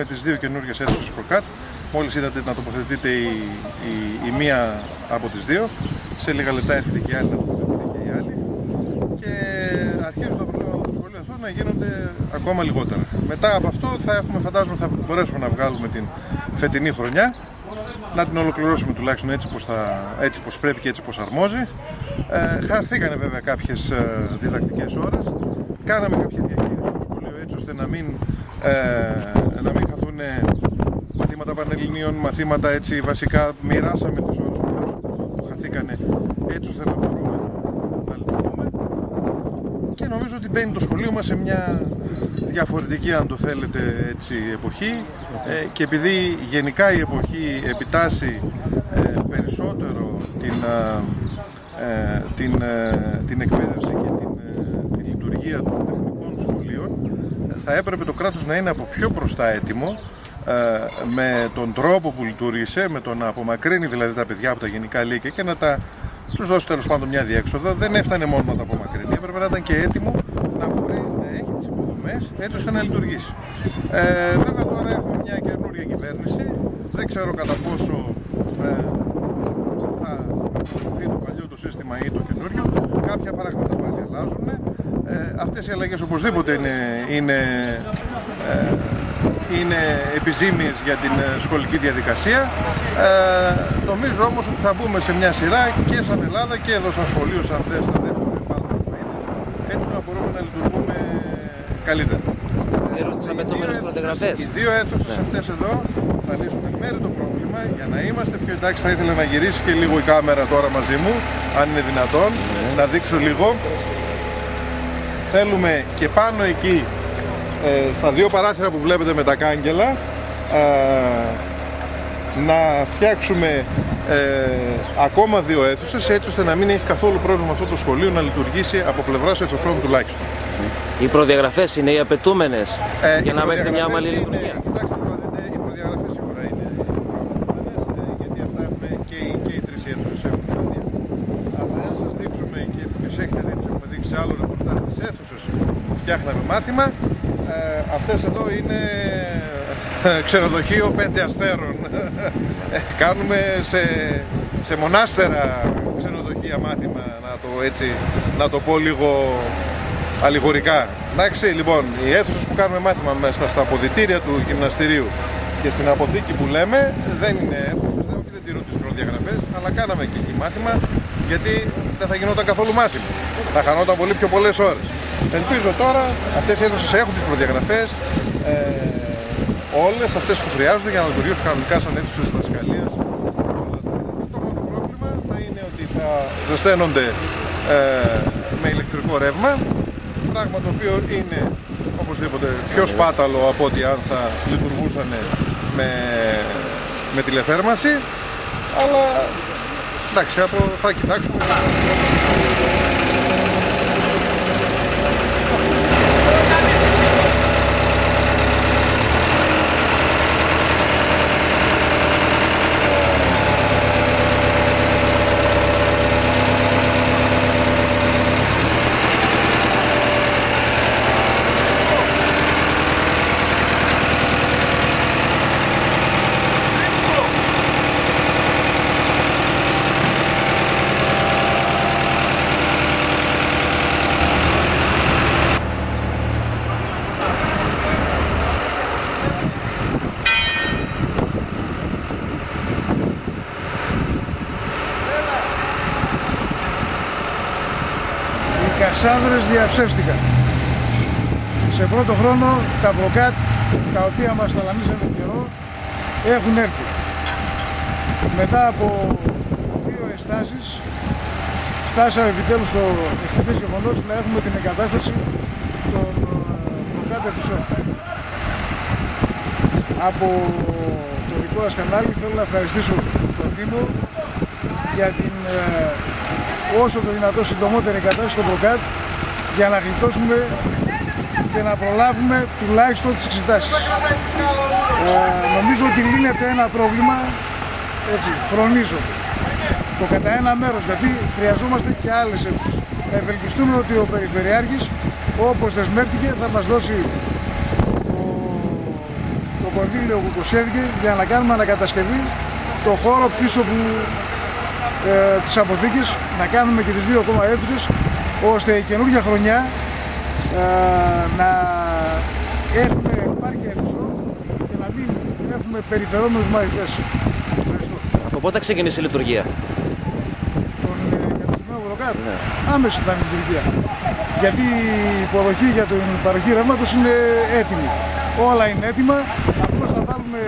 έχουμε τις δύο καινούργιες αίθουσες προκάτ. Μόλις είδατε να τοποθετείται η, η, η μία από τις δύο. Σε λίγα λεπτά έρχεται και η άλλη να τοποθετηθεί και η άλλη. Και αρχίζουν τα προβλήματα του σχολείου αυτό να γίνονται ακόμα λιγότερα. Μετά από αυτό θα έχουμε, φαντάζομαι, θα μπορέσουμε να βγάλουμε την φετινή χρονιά να την ολοκληρώσουμε τουλάχιστον έτσι πως, θα, έτσι πως πρέπει και έτσι πως αρμόζει. Ε, χαθήκανε βέβαια κάποιες ε, διδακτικές ώρες. Κάναμε κάποια διαχείριση στο σχολείο έτσι ώστε να μην, ε, να μην χαθούν μαθήματα πανελληνίων, μαθήματα έτσι βασικά. Μοιράσαμε τις ώρες που, που χαθήκανε έτσι ώστε να μπορούμε να, να λειτουργούμε. Και νομίζω ότι μπαίνει το σχολείο μας σε μια διαφορετική αν το θέλετε έτσι εποχή ε, και επειδή γενικά η εποχή επιτάσσει ε, περισσότερο την, ε, την, την εκπαίδευση και την, την λειτουργία των τεχνικών σχολείων θα έπρεπε το κράτος να είναι από πιο μπροστά έτοιμο με τον τρόπο που λειτουργήσε, με το να απομακρύνει δηλαδή τα παιδιά από τα γενικά λύκεια και να τα τους δώσει τέλος πάντων μια διέξοδο. Δεν έφτανε μόνο να τα απομακρύνει, έπρεπε να ήταν και έτοιμο να μπορεί να έχει τις υποδομές έτσι ώστε να λειτουργήσει. Ε, βέβαια τώρα έχουμε μια καινούργια κυβέρνηση, δεν ξέρω κατά πόσο ε, θα ακολουθεί το παλιό το σύστημα ή το καινούριο. Κάποια πράγματα πάλι αλλάζουν. Ε, αυτές οι αλλαγές οπωσδήποτε είναι, είναι ε, είναι επιζήμιες για την ε, σχολική διαδικασία. Ε, νομίζω όμως ότι θα μπούμε σε μια σειρά και σαν Ελλάδα και εδώ σαν σχολείο, σαν θες, στα δεύτερα έτσι να μπορούμε να λειτουργούμε καλύτερα. Ερώτησα με το προδιαγραφές. Οι δύο αίθουσες ναι. αυτές εδώ θα λύσουν εν μέρει το πρόβλημα. Για να είμαστε πιο εντάξει θα ήθελα να γυρίσει και λίγο η κάμερα τώρα μαζί μου, αν είναι δυνατόν, ναι. να δείξω λίγο. Θέλουμε και πάνω εκεί ε, στα δύο παράθυρα που βλέπετε με τα κάγκελα ε, να φτιάξουμε ε, ακόμα δύο αίθουσες έτσι ώστε να μην έχει καθόλου πρόβλημα αυτό το σχολείο να λειτουργήσει από πλευράς αιθουσών τουλάχιστον. Οι προδιαγραφές είναι οι απαιτούμενες ε, για να έχουμε μια ομαλή λειτουργία. Κοιτάξτε, οι προδιαγραφές σίγουρα είναι οι γιατί αυτά έχουν και οι, και οι τρεις αίθουσες έχουν άδεια. Αλλά αν σας δείξουμε και που τις έχετε δει, έχουμε δείξει άλλο ρεπορτάζ τις αίθουσες που φτιάχναμε μάθημα, ε, αυτές εδώ είναι ε, ξενοδοχείο πέντε αστέρων. Ε, κάνουμε σε, σε μονάστερα ξενοδοχεία μάθημα, να το, έτσι, να το πω λίγο αλληγορικά. Εντάξει, λοιπόν, οι αίθουσες που κάνουμε μάθημα μέσα στα αποδητήρια του γυμναστηρίου και στην αποθήκη που λέμε δεν είναι αίθουσες, δεν, δεν τηρούν τις προδιαγραφές, αλλά κάναμε και εκεί μάθημα γιατί δεν θα γινόταν καθόλου μάθημα. Θα χανόταν πολύ πιο πολλές ώρες. Ελπίζω τώρα αυτές οι αίθουσες έχουν τις προδιαγραφές ε, όλες αυτές που χρειάζονται για να λειτουργήσουν κανονικά σαν αίθουσες διδασκαλίας. Το μόνο πρόβλημα θα είναι ότι θα ζεσταίνονται ε, με ηλεκτρικό ρεύμα πράγμα το οποίο είναι οπωσδήποτε πιο σπάταλο από ότι αν θα λειτουργούσαν με, με τηλεθέρμανση αλλά εντάξει θα κοιτάξουμε Κασάνδρες διαψεύστηκαν. Σε πρώτο χρόνο τα προκάτ τα οποία μας ταλανίσαν τον καιρό έχουν έρθει. Μετά από δύο εστάσεις φτάσαμε επιτέλους στο ευθύντες γεγονός να έχουμε την εγκατάσταση των προκάτ αιθουσών. Από το δικό μας κανάλι θέλω να ευχαριστήσω τον Δήμο για την ε, όσο το δυνατό συντομότερη κατάσταση στο Προκάτ για να γλιτώσουμε και να προλάβουμε τουλάχιστον τις εξετάσεις. Ε, νομίζω ότι λύνεται ένα πρόβλημα, έτσι, χρονίζω, το κατά ένα μέρος, γιατί χρειαζόμαστε και άλλες αίθουσες. Ευελπιστούμε ότι ο Περιφερειάρχης, όπως δεσμεύτηκε, θα μας δώσει το, το κονδύλιο που υποσχέθηκε για να κάνουμε ανακατασκευή το χώρο πίσω που, ε, της αποθήκης, να κάνουμε και τις δύο ακόμα αίθουσες, ώστε η καινούργια χρονιά ε, να έχουμε πάρκια αίθουσο και να μην έχουμε περιφερόμενους μαθητές. Ευχαριστώ. Από πότε θα ξεκινήσει η λειτουργία; Τον ε, καταστημένο Βροκάτ, ναι. άμεσα θα είναι η λειτουργία. Γιατί η υποδοχή για την παροχή ρεύματος είναι έτοιμη. Όλα είναι έτοιμα, απλώς θα βάλουμε